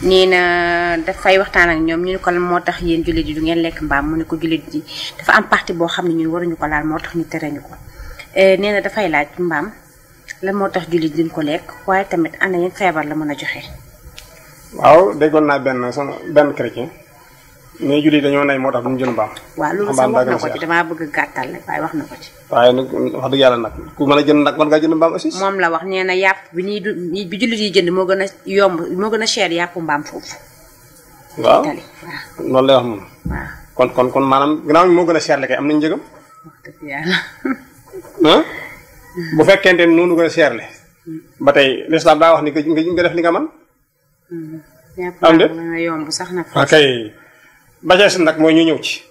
nee na dafay waxtaan ak ñoom ñu ne ko lan moo tax yéen jullit yi du ngeen lekk mbaam mu ne ko jullit ji dafa am partie boo xam ne ñun waruñu ko laal moo tax ñu tere ñu ko eh, nee na dafay laaj mbaam lan moo tax jullit duñ ko lekk waaye tamit ana yeen feebar la mën a joxe. waaw déggoon naa benn sama benn chrétien. mais julli dañoo nay moo tax duñ jël mbaam. waaw loolu sax wax na ko ci damaa bëgg gàttal rek waaye wax na ko ci. waaye nag wax dëgg yàlla nag ku mën a jënd nag mën ngaa jënd mbaam aussi. moom la wax nee na yàpp bi ñuy du bi jullit yi jënd moo gën a yomb moo gën a cher yàpp mbaam foofu. waaw loolu lay wax moom. waaw kon kon kon maanaam ginnaaw moo gën a cher la kay am nañu njëgam. wax dëgg yàlla. ah bu fekkente ne noonu gën a cher le ba tey lislaam daa wax ni nga def li nga man am de nga yomb sax nag. waaw kay ba ca des nag mooy ñu ñëw ci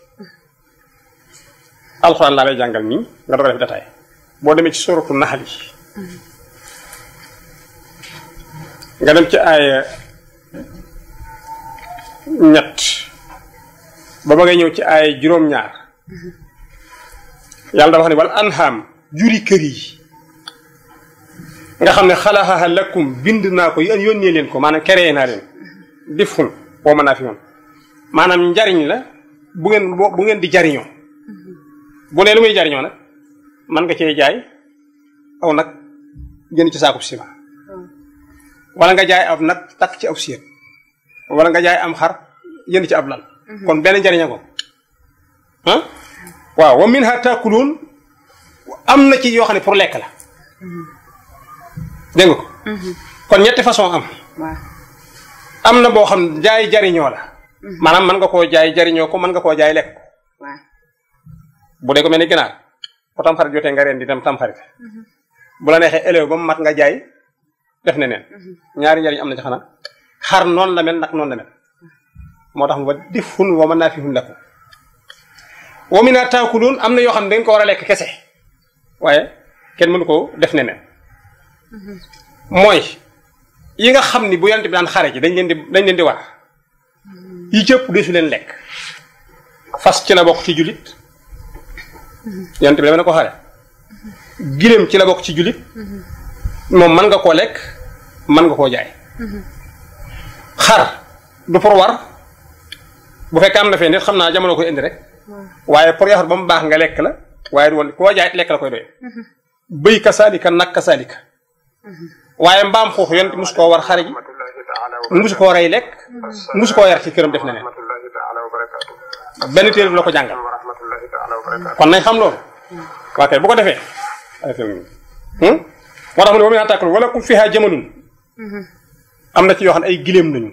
alxuraan laa lay jàngal nii nga doog a def détail boo demee ci sóoratu naxal yi nga dem ci aaya ñett ba ba ngay ñëw ci aaya juróom-ñaar yàlla dafa ne wal anham juri kër yi nga xam ne xalaxaha lakum bind naa ko yéen yónnee leen ko maanaam créé naa leen def xun boo mën naa fi moom maanaam njariñ la bu ngeen bu ngeen di jariñoo bu ne lu muy jariñoo nag man nga cee jaay aw nag jënd ci saakub sima wala nga jaay ab nag takk ci ab séet wala nga jaay am xar jënd ci ab lal kon benn njariña ko ah waaw wa minha taakuluun am na ci yoo xam ne pour lekk la dégg nga ko kon ñetti façon am waaw am na boo xam ne jaay jariñoo la maanaam mën nga koo jaay jariñoo ko mën nga koo jaay lekk ko waaw bu dee ko mel ni ginaar bu tamxarit jotee nga reen di dem tamxarit bu la neexee élève ba mu mat nga jaay def ne neen ñaari njariñ am na ci xanaa xar noonu la mel nag noonu la mel moo tax mu ba difun wa manaafihun lakum wa minhaa taakuluun am na yoo xam ne dangeen ko war a lekk kese waaye kenn mënu ko def ne neen mooy yi nga xam ni bu yonent bi daan xare ji dañ leen di dañ leen di war yi cëpp desu leen lekk fas ci la bokk ci jullit yonent bi dama ne ko xare giléem ci la bokk ci jullit moom mën nga koo lekk mën nga koo jaay xar du pour war bu fekkee am na fee nit xam naa jamono koy indi rek waaye pour yaxar ba mu baax nga lekk la waaye du woon koo jaay lekk la koy doy bëy kasaalika nag kasaalika waaye mbaam xuux yonent mosu koo war xare ji mosu koo rey lekk mosu koo yar ci këram def na ne benn téere du la ko jàngal kon nañ xam loolu waa kay bu ko defee moo tax mu ne wa min attaque wala kum fiha jamalun am na ci yoo xam ne ay gileem lañu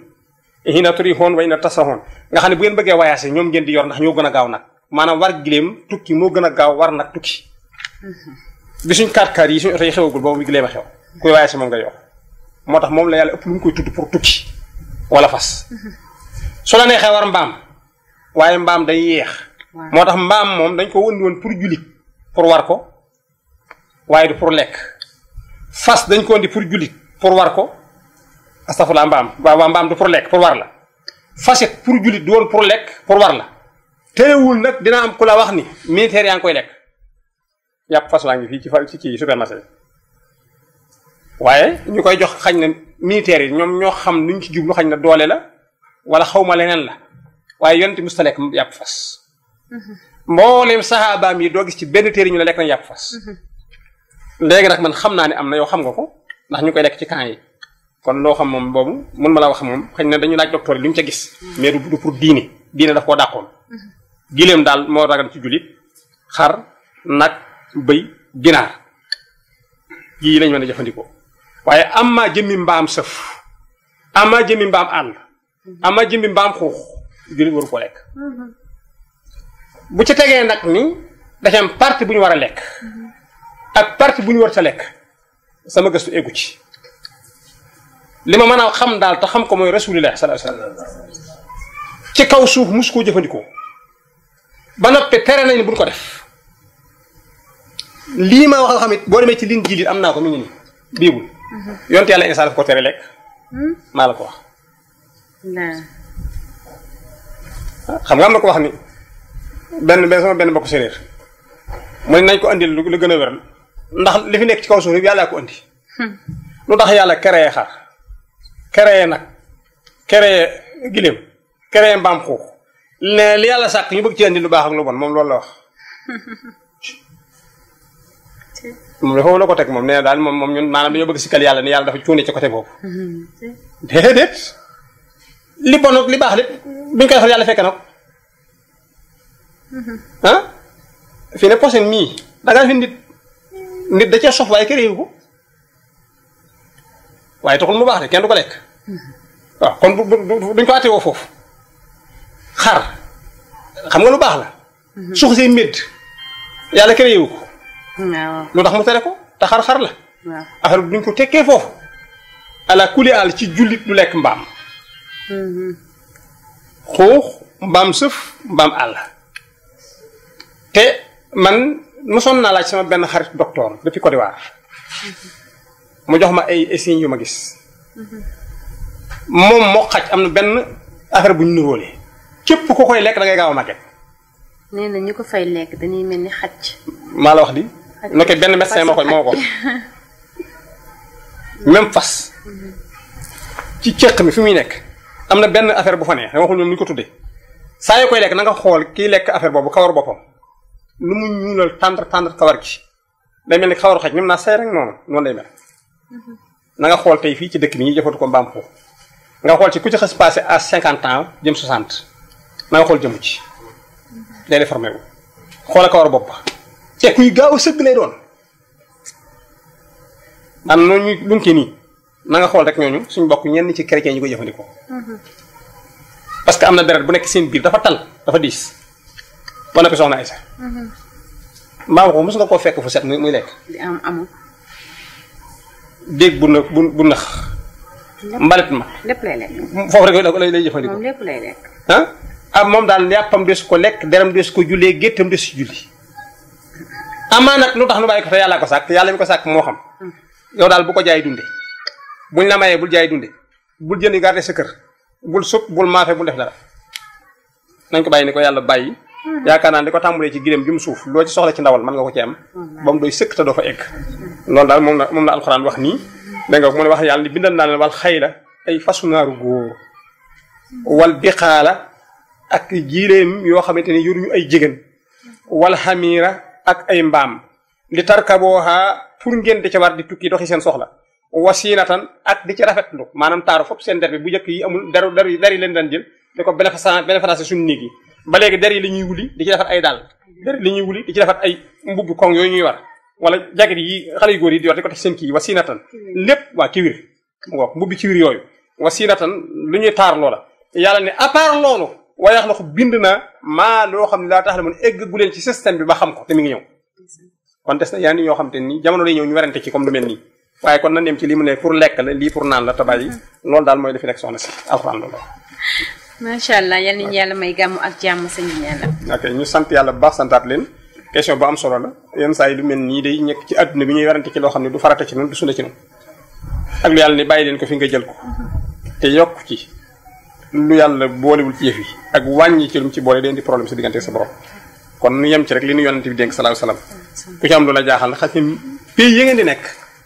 hina turi xoon way na tasa xoon nga xam ne bu ngeen bëggee voyager ñoom ngeen di yor ndax ñoo gën a gaaw nag maanaam war gileem tukki moo gën a gaaw war nag tukki bi suñ kaat kaat yi suñ oto yi xewagul boobu mi gileem a xew kuy voyager moom nga yor moo tax moom la yàlla ëpp lu mu koy tudd pour tukki wala fas su la neexee war mbaam waaye mbaam day yeex moo tax mbaam moom dañ ko wëndi woon pour jullit pour war ko waaye du pour lekk fas dañ ko indi pour jullit pour war ko astafurlah mbaam waaw mbaam du pour lekk pour war la fas it pour jullit du woon pour lekk pour war la terewul nag dina am ku la wax ni militaire yaa ngi koy lekk yàpp fas waa ngi fii ci fa ci kii supermarché bi waaye ñu koy jox xañ na militaire yi ñoom ñoo xam nuñ ci jublu xañ na doole la wala xawma leneen la waaye yonent musta lekk yàpp fas mbooleem saxaabaam yi doo gis ci benn téere ñu ne lekk nañ yàpp fas léegi nag man xam naa ne am na yow xam nga ko ndax ñu koy lekk ci camp yi kon loo xam moom boobu mun ma la wax moom xëy na dañu laaj docteur yi lu ñu ca gis mais du du pour diine diine daf koo dàqoon giléem daal moo ragal ci jullit xar nag bëy ginaar yii lañ mën a jëfandikoo waaye am maa jëmmi mbaam sëf am maa jëmmi mbaam àll ama jimbi mbaam xuux jullit waru ko lekk bu ci tegee nag ni dafa am partie bu ñu war a lekk ak partie bu ñu war ta lekk sama gëstu eggu ci li ma mën a xam daal te xam ko mooy rasulillah sallallahu alayhi wasallam ci kaw suuf mus koo jëfandikoo ba noppi tere nañ buñ ko def lii ma wax xam it boo demee ci liñ jiilit am naa ko mi ngi nii biibul yonte yàlla Isaa daf ko tere lekk maa la ko wax xam nga am na ko wax ni benn benn sama benn mbokk séeréer mu ne nañ ko andil lu gën a wér ndax li fi nekk ci kaw suuf yëpp yàllaa ko andi lu tax yàlla créé xar créé nag créé giléem créé mbaam xuux ne li yàlla sàkk ñu bëgg ci andi lu baax ak lu bon moom loolu la wax moom dafa la ko teg moom nee na daal moom moom ñun maanaam dañoo bëgg sikkal yàlla ni yàlla dafa cuune ci côté boobu déedéet li bon ak li baax lépp buñ koy defal yàlla fekk na ko ah fii ne posen mii da ngaa fi nit nit da cee sof waaye kër yi ko waaye taxul mu baax de kenn du ko lekk waaw kon du du duñ ko àttewoo foofu xar xam nga lu baax la. suux see médd yàlla créé wu ko waaw lu tax mu tere ko te xar xar la waaw. affaire bi duñ ko tekkee foofu ala kulli àll ci jullit du lekk mbaam xuux mbaam sëf mbaam àll te man mosoon naa laaj sama benn xarit docteur depuis Côte d'Ivoire mu jox ma ay ay signes yu ma gis moom moo xaj am na benn affaire bu ñu nuróole képp ku koy lekk da ngay gaaw a màgget nee na ñu ko fay lekk dañuy mel ni xaj. maa la wax di. Xaj. nokkee benn médecin moo ko moo ko même fas ci cëq mi fi muy nekk am na benn affaire bu fa ne dama xul ñoom ñu ko tuddee saa yoo koy lekk na nga xool kiy lekk affaire boobu kawar boppam lu mu ñuulal tendre tendre kawar gi day mel ni kawaru xaj même naa say rek noonu noonu lay mel na nga xool tey fii ci dëkk bi ñuy jëfatu ko mbaam xuux nga xool ci ku ci xës passé à cinquante ans jëm soixante na nga xool jëmu ci day déformé wu xoola kawar bopp ba te kuy gaaw a sëgg lay doon am na ñu luñ ci nii na nga xool rek ñooñu suñ bokk ñenn ci chrétien ñu ko jëfandikoo parce que am na deret bu nekk seen biir dafa tal dafa diis ba noppi soxna Aysa mbaa ko mos nga koo fekk fu set muy muy lekk di am amul déeg bu na bu bu nax mbalit ma lépp lay lekk foofu rek lay lay jëfandikoo moom lépp lay lekk ah ah moom daal yàppam des ko lekk deram des ko jullee géttam des si julli amaa nag lu tax lu bàyyi ko te yàlla ko sàkk yàlla mi ko sàkk moo xam yow daal bu ko jaay dunde buñ la mayee bul jaay dunde bul jëndi garde sa kër bul supp bul maafe bul def dara nañ ko bàyyi ni ko yàlla bàyyi yaakaar naa li ko tàmbalee ci gileem jum suuf loo ci soxla ci ndawal mën nga ko ci am ba mu doy sëkk te doo fa egg loolu daal moom la moom la alxuraan wax nii da nga mu ne wax yàlla ni bindal naa leen wal xayla ay fasu naaru góor wal biqaala ak jiileem yoo xamante ni yoruñu ay jigéen wal xamiira ak ay mbaam li tarkabooha pour ngeen di ca war di tukki doxi seen soxla wasiinatan ak di ci rafetlu maanaam taaru fop seen der bi bu njëkk yi amul deru der yi der yi leen daan jël di ko bénéfice bénéfice suñu néeg yi ba léegi der yi la ñuy wuli di ci defar ay daal der yi la ñuy wuli di ci defar ay mbubb koŋ yooyu ñuy war wala jaget yi xale yu góor yi di yor di ko def seen kii wasiinatan lépp waa kiwir mu ngoog mbubbi ci biir yooyu wasilatan lu ñuy taar loola yàlla ne à part loolu waaye wax na ko bind naa maa loo xam ne laa tax la mën egg gu leen ci système bi ba xam ko te mi ngi ñëw kon des na yaa ni ñoo xam te ni jamono lay ñëw ñu werante ci comme lu mel nii waaye kon nan dem ci li mu ne pour lekk la lii pour naan la te bàyyi loolu daal mooy li fi nekk soxna si alxuraan loolu macha allah yal nañu yàlla may gàmmu ak jàmm sëñ bi yàlla. ok ñu sant yàlla bu baax santaat leen question bu am solo la yenn saa yi lu mel nii day nekk ci àdduna bi ñuy werante ci loo xam ne du farata ci noonu du sunna ci noonu ak lu yàlla ne bàyyi leen ko fi nga jël ko te yokk ci lu yàlla boolewul ci yëf yi ak wàññi ci lu mu ci boole day di problème sa diggante sa borom kon nu yem ci rek li nu yonent bi dénk salaahu salaam ku ci am lu la jaaxal xas ni pays yi ngeen di nekk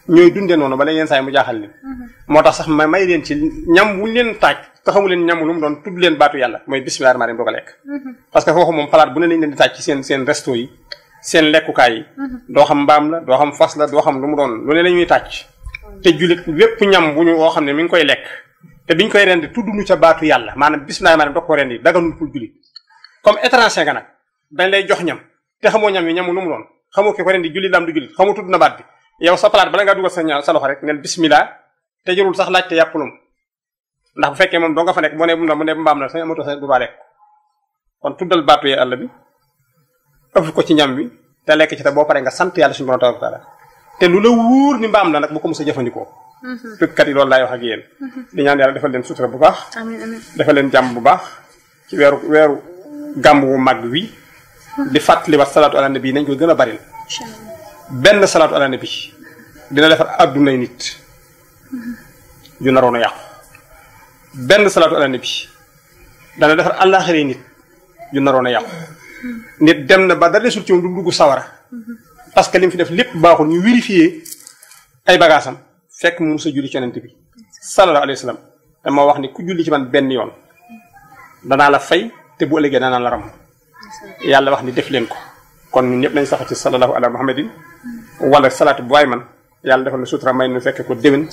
ñooy dundee noonu bala yenn saa yi mu jaaxal leen moo tax sax ma may leen ci ñam wuñ leen taaj te xamu leen ñam lu mu doon tudd leen baatu yàlla mooy bismillah rahmaan rahim doo ko lekk parce que foofu moom palaat bu ne lañ leen di taaj ci seen seen resto yi seen lekkukaay yi doo xam mbaam la doo xam fas la doo xam lu mu doon lu ne la ñuy tàcc te jullit wépp ñam bu ñu woo xam ne mi ngi koy lekk te biñ koy rendi tudd nu ca baatu yàlla maanaam bismillah maanaam dog ko rendi daganul pour jullit comme étranger nga nag dañ lay jox ñam te xamoo ñam yi ñamu lu mu doon xamoo ki ko rendi jullit lam du jullit xamoo tudd na baat bi yow sa palaat bala ngaa dugal sa ñaar sa loxo rek neel bismillah te jërul sax laaj te yàpp lum ndax bu fekkee moom doo nga fa nekk boo ne mu ne mbaam la sañ amatoo sa du baa lekk kon tuddal baatu yee àll bi ëf ko ci ñam bi te lekk ci te boo paree nga sant yàlla suñu borom tabaraka taala te lu la wóor ni mbaam la nag bu ko mos a jëfandikoo tukkat yi loolu laay wax ak yéen di ñaan yàlla defal leen sutura bu baax amiin amiin defal leen jàmm bu baax ci weeru weeru gàmm wu mag wi di fàttali wax salaatu ala nabi nañ ko gën a bari benn salaatu ala nabi dina defar addunay nit ju naroon a yàqu benn salaatu ala nabi dana defar àllaaxira nit ju naroon a yàqu nit dem na ba dara desul ci moom du dugg sawara parce que li mu fi def lépp baaxul ñu vérifier ay bagaasam fekk mu musa julli ci yonent bi sallallahu alayhi wa sallam dama wax ni ku julli ci man benn yoon danaa la fay te bu ëllëgee danaa la ram yàlla wax ni def leen ko kon ñun ñëpp nañ sax ci sallallahu ala muhammadin wala salaatu bu waay man yàlla defal na sutura may nu fekk ko déwén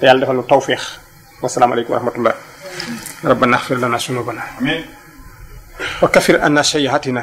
te yàlla defal na tawféex wasalaamaaleykum wa rahmatullah rabbana axfir lana sunubana wa kafir anna sayyi'atina